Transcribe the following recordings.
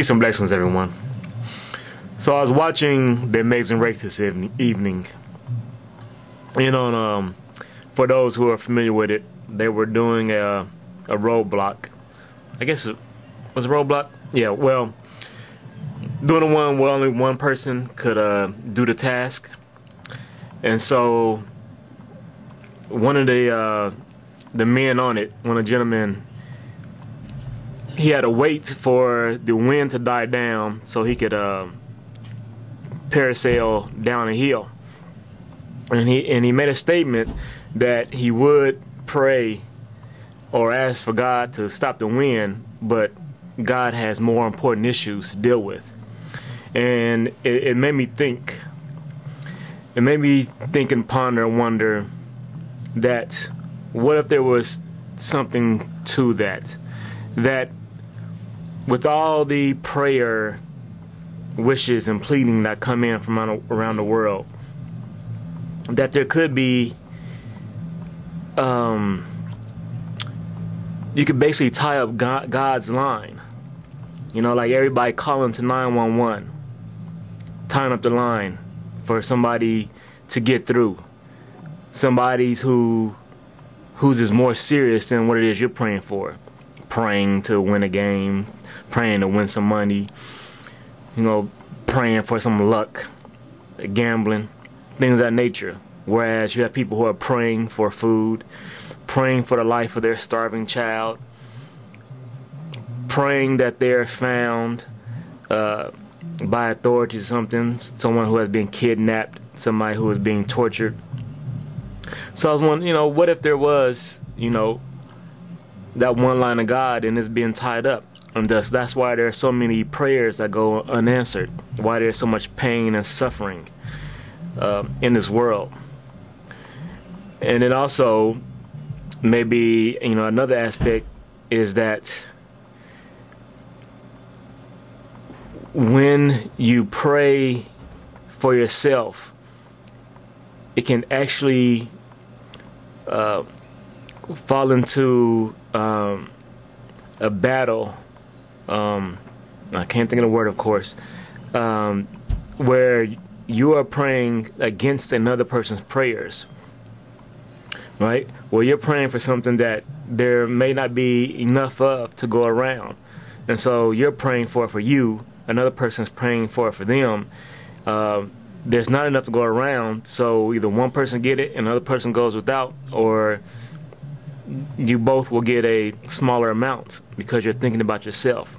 Peace and blessings, everyone. So I was watching The Amazing Race this evening. You know, um, for those who are familiar with it, they were doing a, a roadblock. I guess it was a roadblock. Yeah. Well, doing the one where only one person could uh, do the task, and so one of the uh, the men on it, one of the gentlemen, he had to wait for the wind to die down so he could uh, parasail down a hill. And he and he made a statement that he would pray or ask for God to stop the wind, but God has more important issues to deal with. And it, it made me think. It made me think and ponder and wonder that what if there was something to that? That with all the prayer wishes and pleading that come in from around the world, that there could be, um, you could basically tie up God, God's line. You know, like everybody calling to 911, tying up the line for somebody to get through. Somebody's who whose is more serious than what it is you're praying for. Praying to win a game, praying to win some money, you know, praying for some luck, gambling, things of that nature. Whereas you have people who are praying for food, praying for the life of their starving child, praying that they're found uh, by authorities or something, someone who has been kidnapped, somebody who is being tortured so I was wondering, you know, what if there was, you know, that one line of God and it's being tied up? And thus, that's why there are so many prayers that go unanswered. Why there's so much pain and suffering uh, in this world. And then also, maybe you know, another aspect is that when you pray for yourself, it can actually uh, fall into um, a battle. Um, I can't think of the word, of course, um, where you are praying against another person's prayers, right? Well, you're praying for something that there may not be enough of to go around, and so you're praying for it for you. Another person's praying for it for them. Uh, there's not enough to go around, so either one person get it another person goes without, or you both will get a smaller amount because you're thinking about yourself.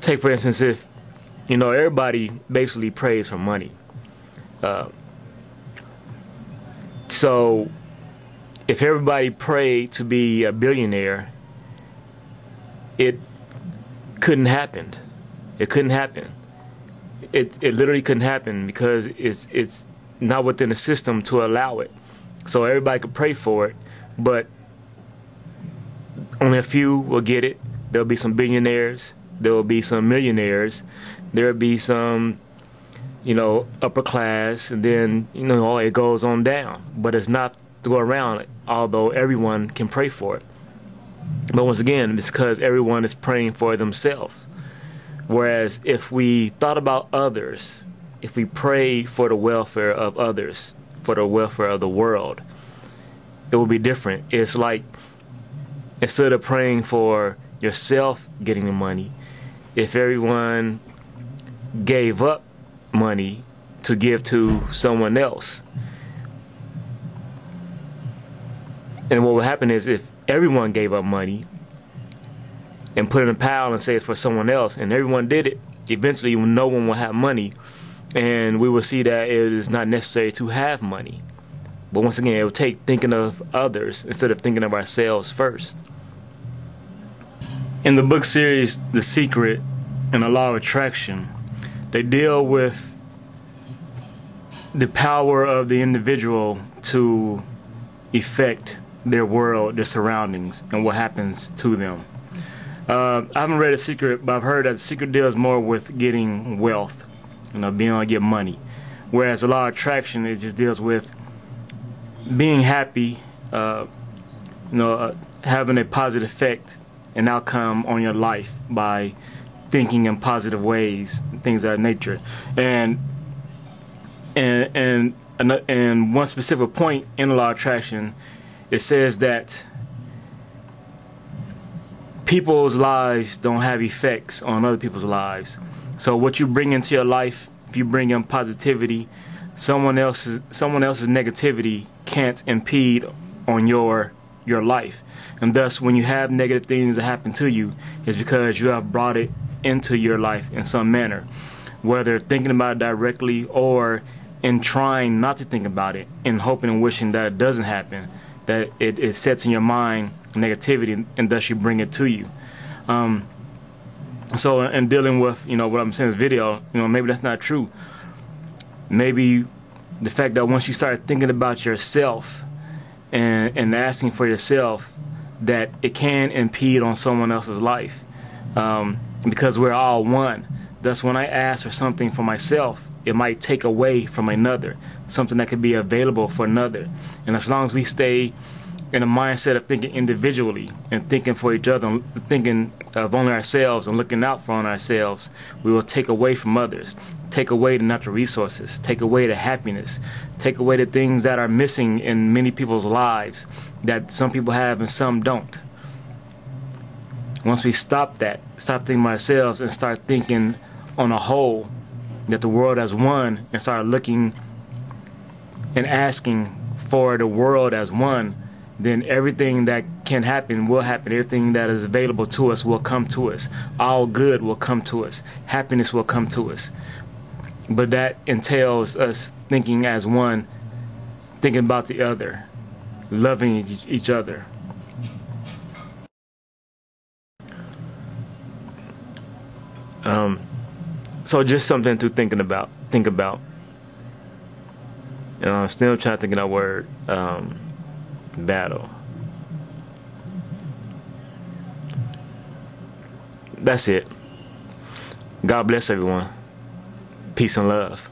Take for instance, if you know everybody basically prays for money, uh, so if everybody prayed to be a billionaire, it couldn't happen. It couldn't happen it, it literally couldn't happen because it's it's not within the system to allow it. So everybody could pray for it, but only a few will get it. There'll be some billionaires. There will be some millionaires. There'll be some, you know, upper class, and then you know all it goes on down. But it's not to go around. Although everyone can pray for it, but once again, it's because everyone is praying for themselves. Whereas if we thought about others, if we prayed for the welfare of others, for the welfare of the world, it would be different. It's like instead of praying for yourself getting the money, if everyone gave up money to give to someone else. And what would happen is if everyone gave up money, and put it in a pile and say it's for someone else, and everyone did it, eventually no one will have money, and we will see that it is not necessary to have money. But once again, it will take thinking of others instead of thinking of ourselves first. In the book series, The Secret and the Law of Attraction, they deal with the power of the individual to affect their world, their surroundings, and what happens to them. Uh, I haven't read a secret, but I've heard that the secret deals more with getting wealth, you know, being able to get money. Whereas a law of attraction, it just deals with being happy, uh, you know, uh, having a positive effect and outcome on your life by thinking in positive ways, things of that nature, and and and and one specific point in the law of attraction, it says that people's lives don't have effects on other people's lives. So what you bring into your life, if you bring in positivity, someone else's someone else's negativity can't impede on your your life. And thus when you have negative things that happen to you, it's because you have brought it into your life in some manner. Whether thinking about it directly or in trying not to think about it and hoping and wishing that it doesn't happen, that it, it sets in your mind negativity and thus you bring it to you. Um, so in dealing with you know what I'm saying in this video, you know maybe that's not true. Maybe the fact that once you start thinking about yourself and and asking for yourself, that it can impede on someone else's life, um, because we're all one. Thus, when I ask for something for myself, it might take away from another, something that could be available for another. And as long as we stay in a mindset of thinking individually and thinking for each other, and thinking of only ourselves and looking out for on ourselves, we will take away from others, take away the natural resources, take away the happiness, take away the things that are missing in many people's lives that some people have and some don't. Once we stop that, stop thinking about ourselves and start thinking on a whole that the world as one and start looking and asking for the world as one then everything that can happen will happen. Everything that is available to us will come to us. All good will come to us. Happiness will come to us. But that entails us thinking as one, thinking about the other, loving each other. Um, so just something to thinking about. Think about. And I'm still trying to think of that word. Um, battle. That's it. God bless everyone. Peace and love.